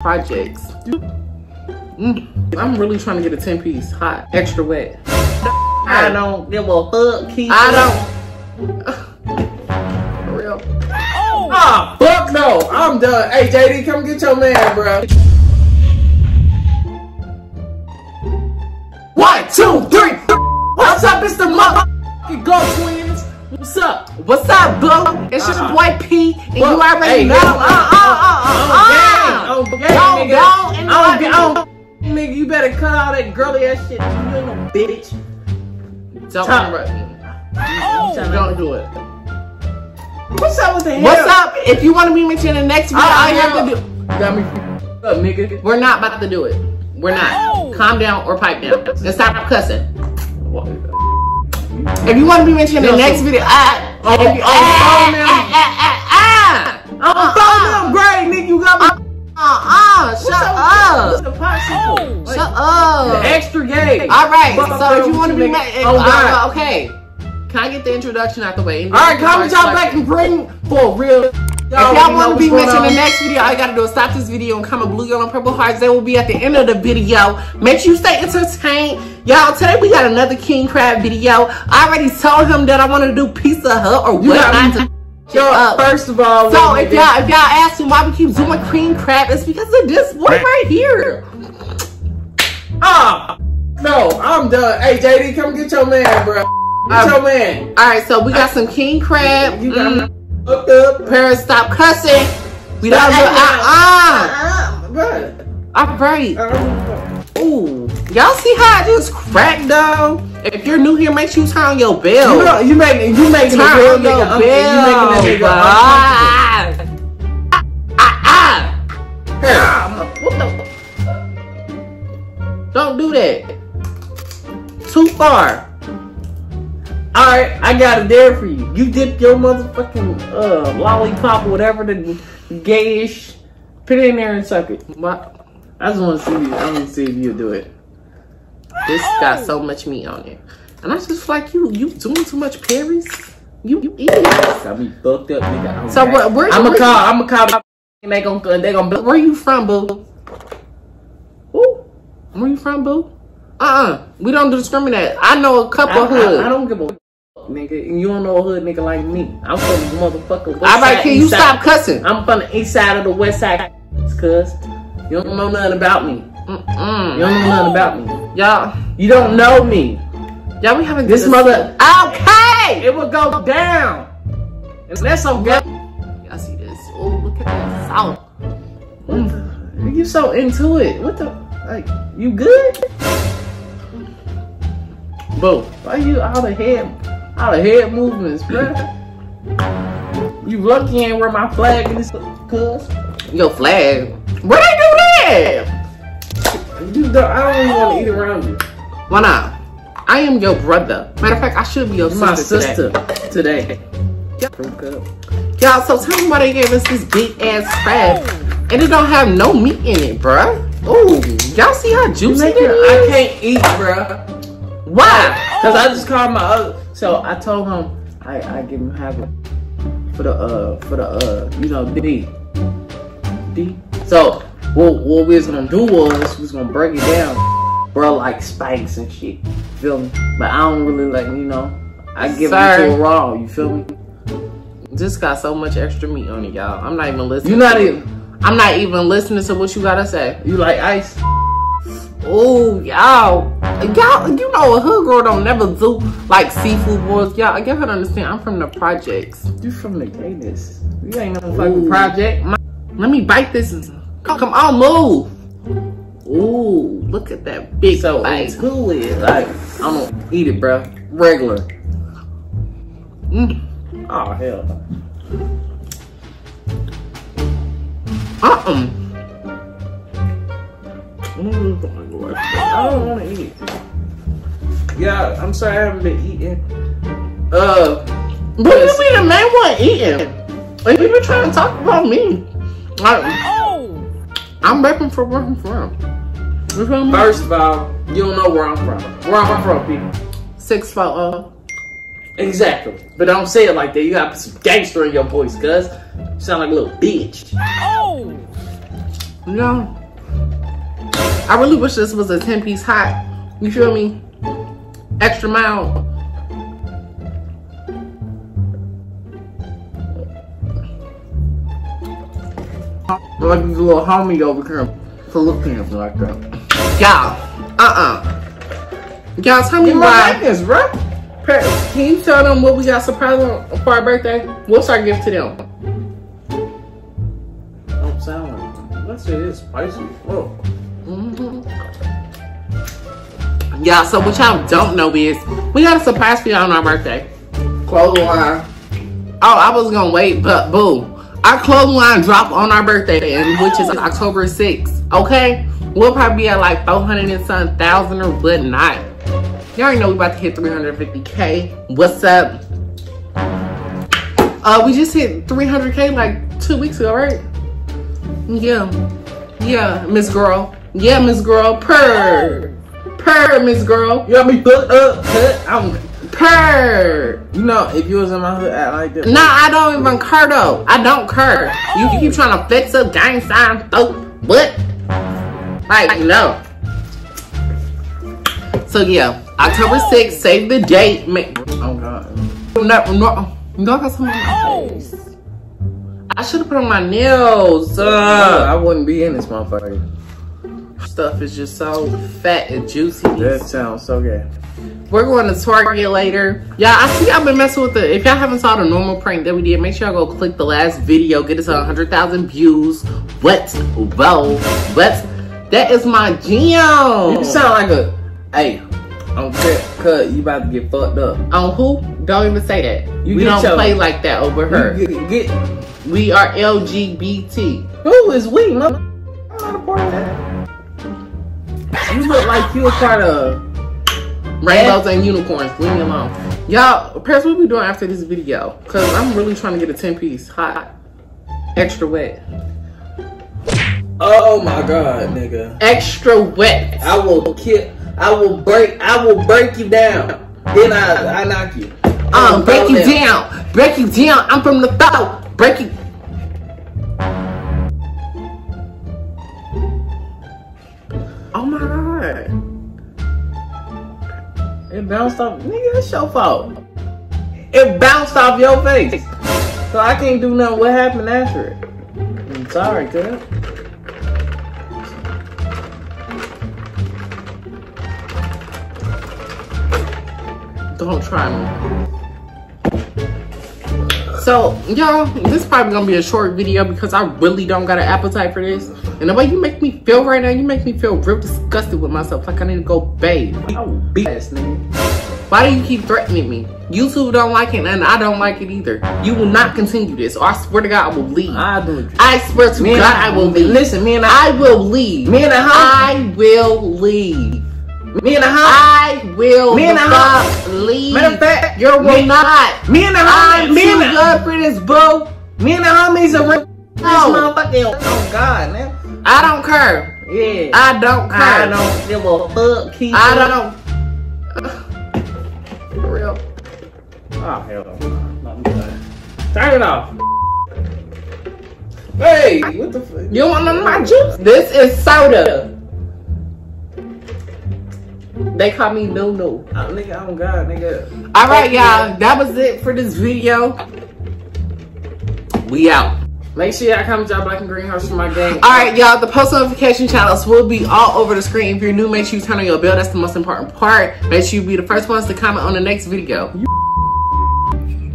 projects. Mm, I'm really trying to get a 10 piece hot, extra wet. I don't give a fuck. Keep I don't. For real. Ah, fuck no. I'm done. Hey, JD, come get your man, bro. One, two, three. What's up? It's the motherfucking Glo Twins. What's up? What's up, boo? It's just Uh-uh. boy P, and you already hey, know. Oh, gang, Don't nigga. go and I don't, I don't, nigga, you better cut all that girly ass shit. You ain't no bitch. Don't interrupt me. Oh, Don't do it. What's up with the hell? What's up? If you want to be mentioned in the next video, all you have to do. You got me up, nigga. We're not about to do it. We're not. Calm down or pipe down. And stop cussing. If you want to be mentioned in the next video, ah, Oh, you, oh, ah, oh, man. ah, ah, ah, ah, I'm throwing them great, nigga. You got me. uh, uh, shut up. the popsicle? Like, Shut up. The extra gay. All right. So if you want to be, nigga. ma- Oh, God. uh, okay. Can I get the introduction out the way? All right, comment y'all back and bring for real. If y'all want to be mentioned in the next video, all you gotta do is stop this video and comment blue, yellow, and purple hearts. They will be at the end of the video. Make sure you stay entertained. Y'all, today we got another King Crab video. I already told him that I wanted to do Pizza Hut or You got whatnot. Me. to- Yo, up. first of all, So let if y'all if y'all asking why we keep doing cream crab, it's because of this boy right here. Ah, no, I'm done. Hey, JD, come get your man, bro. Get Um, your man. All right, so we got some king crab. You got Mm, me fucked up. Parents, stop cussing. We don't Stop do uh acting uh. Ah, bro. All right. Uh, Ooh, y'all see how I just cracked though? If you're new here, make sure you turn on your bell. You know, you making you making turn real your nigga. bell. You making that nigga. uncle. Ah, ah, ah. Here. What the? Don't do that. Too far. All right, I got a dare for you. You dip your motherfucking uh lollipop or whatever the gayish, put it in there and suck it. I just want to see you. I want to see if you'll do it. This got so much meat on it, and I just feel like you you doing too much Perry's. You you eat. Got me fucked up, nigga. So what? Where, I'm a where, call. I'm a call. They gonna they gonna. Where you from, boo? Ooh, where you from, boo? Uh uh we don't discriminate. I know a couple I, hoods. I, I don't give a fuck, nigga. You don't know a hood nigga like me. I'm from the motherfucker. All right, can you stop cussing? I'm from the east side of the west side, cuz. You don't know nothing about me. You Mm-mm. don't know nothing about me. Y'all, You don't know me. y'all, we having This mother. Okay. It will go down. And that's okay. Y'all see this? Oh, look at that salt. Mm. You so into it. What the? Like, you good? Bro, why you all the head, all the head movements, bro? You lucky ain't wear my flag in this, cuz. Your flag. Where they do that? You I don't even want to eat around you. Why not? I am your brother. Matter of fact, I should be your my sister. sister today. Yeah. Y'all, so tell me why they gave us this big ass crab and it don't have no meat in it, bruh. Ooh, y'all see how juicy it is? I can't eat, bro. Why? Cause I just called my other. So I told him I I give him half for the uh for the uh you know D D. So what what we was gonna do was we was gonna break it down, bro, like spikes and shit. Feel me? But I don't really like you know. I give Sir. it to a raw. You feel me? This got so much extra meat on it, y'all. I'm not even listening. You're not even. I'm not even listening to what you gotta say. You like ice? Oh, y'all, y'all, you know a hood girl don't never do like seafood boys. Y'all, I get her to understand. I'm from the projects. You from the gayness? You ain't no fucking project. My- let me bite this. Come, come on, move. Ooh, look at that big So bite. until it like I don't eat it, bro. Regular. Mm. Oh hell no. Uh-uh. I don't want to eat. it. Yeah, I'm sorry I haven't been eating. Uh, But you be the main one eating. And you been trying to talk about me. Like, I'm repping for where I'm from. You feel me? first of all, you don't know where I'm from. Where I'm I from, people? Six foot uh Exactly. But don't say it like that. You got some gangster in your voice, cuz. You sound like a little bitch. You know? I really wish this was a 10 piece hot. You feel me? Extra mild. Like these little homie over here Philippines like that. Y'all, uh-uh. Y'all tell me Get my why. magnets, bro. Can you tell them what we got surprised on for our birthday? What's our gift to them? Don't sound like Let's say it's spicy. Oh. Mm-hmm. Y'all, so what y'all don't know is we got a surprise for y'all on our birthday. Clothing line. Oh, I was gonna wait, but boo. Our clothing line drop on our birthday, and which is October 6th. Okay? We'll probably be at like 400 and some thousand or whatnot. Y'all already know we about to hit 350k. What's up? Uh, we just hit 300k like two weeks ago, right? Yeah. Yeah, Miss Girl. Yeah, Miss Girl. Purr. Purr, Miss Girl. You got me fucked up, cut. I'm, Purr. you know, if you was in my hood, act like this. Nah, I don't even cur though. I don't cur. You keep trying to flex up gang sign though. What? Like no. So yeah, October 6th, save the date. Oh god. No, no, no, I got something on my face. I should have put on my nails. Uh, I wouldn't be in this motherfucker. Stuff is just so fat and juicy. That sounds so good. We're going to Target later. Yeah, I see I've been messing with the, if y'all haven't saw the normal prank that we did, make sure y'all go click the last video, get us a 100,000 views. What? Whoa. What? That is my jam. You sound like a, hey, I'm cut, cut. You about to get fucked up. On who? Don't even say that. You we get don't your- play like that over her. You Get, get, We are LGBT. who is we, mother? You look like you a part of. Rainbows and unicorns. Leave me alone. Y'all, Paris, what we doing after this video? Because I'm really trying to get a 10 piece. Hot. Extra wet. Oh my god, nigga. Extra wet. I will kill. I will break. I will break you down. Then I, I knock you. Um, break you down. Break you down. I'm from the boat. Break you. God. It bounced off. Nigga, that's your fault. It bounced off your face. So I can't do nothing. What happened after it? I'm sorry, cuz. Don't try me. So, y'all, this is probably gonna be a short video because I really don't got an appetite for this. And the way you make me feel right now, you make me feel real disgusted with myself. Like I need to go bathe. Oh, I will nigga. Why do you keep threatening me? YouTube don't like it and I don't like it either. You will not continue this or I swear to God I will leave. I, I do it. swear to God I will leave. Listen, man, I. I will leave. Man, and. I will leave. Me and the house. I will Me and the the leave. Matter of fact, you will me- not. Me and the I'm. Me and the. good for this, boo. Me and the homies are. This motherfucking. Oh, oh God, man. I don't care. Yeah. I don't care. I don't give a fuck. Keep I it. don't. For real. Oh hell no. Turn it off. Hey, what the fuck? You want none of my juice? This is soda. They call me no no. Oh, nigga, oh God, nigga. All right, y'all. That was it for this video. We out. Make sure y'all comment y'all black and green hearts for my game. All right, y'all. The post notification channels will be all over the screen. If you're new, make sure you turn on your bell. That's the most important part. Make sure you be the first ones to comment on the next video.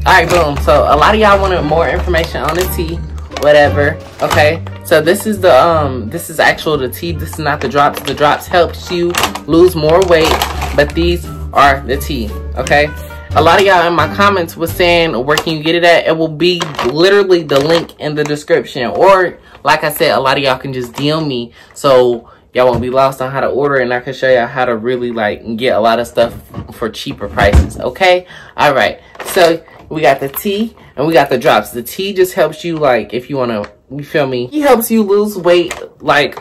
All right, boom. So a lot of y'all wanted more information on the tea, whatever. Okay. So this is the um, this is actual the tea. This is not the drops. The drops helps you lose more weight, but these are the tea. Okay. A lot of y'all in my comments was saying, where can you get it at? It will be literally the link in the description. Or, like I said, a lot of y'all can just DM me. So, y'all won't be lost on how to order and I can show y'all how to really, like, get a lot of stuff for cheaper prices. Okay? Alright. So, we got the tea and we got the drops. The tea just helps you, like, if you want to, you feel me? He helps you lose weight, like,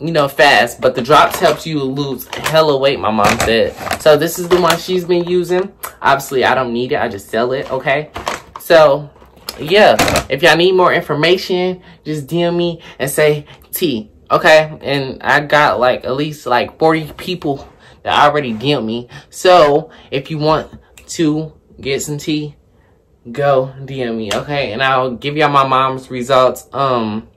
you know, fast, but the drops helps you lose hella weight, my mom said. So this is the one she's been using. Obviously, I don't need it. I just sell it, okay? So, yeah. If y'all need more information, just DM me and say T, Okay, and I got like at least like 40 people that already DM me. So if you want to get some tea, go DM me, okay? And I'll give y'all my mom's results. Um,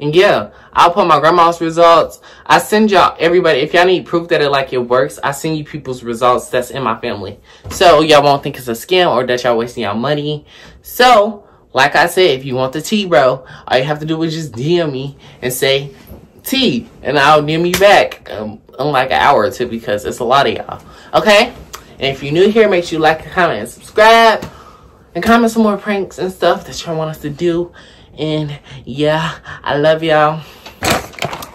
and yeah, I'll put my grandma's results. I send y'all everybody. If y'all need proof that it like it works, I send you people's results that's in my family. So y'all won't think it's a scam or that y'all wasting y'all money. So like I said, if you want the tea, bro, all you have to do is just DM me and say tea, and I'll DM you back um, in like an hour or two because it's a lot of y'all. Okay? And if you're new here, make sure you like, comment, and subscribe. And comment some more pranks and stuff that y'all want us to do. And yeah, I love y'all.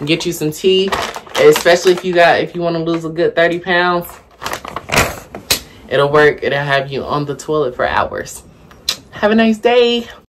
Get you some tea. Especially if you got if you want to lose a good 30 pounds. It'll work. It'll have you on the toilet for hours. Have a nice day.